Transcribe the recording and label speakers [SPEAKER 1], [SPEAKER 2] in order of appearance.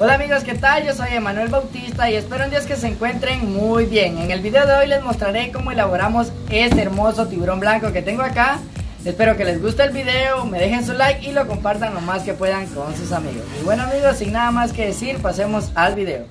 [SPEAKER 1] Hola amigos, ¿qué tal? Yo soy Emanuel Bautista y espero en Dios que se encuentren muy bien. En el video de hoy les mostraré cómo elaboramos este hermoso tiburón blanco que tengo acá. Espero que les guste el video, me dejen su like y lo compartan lo más que puedan con sus amigos. Y bueno amigos, sin nada más que decir, pasemos al video.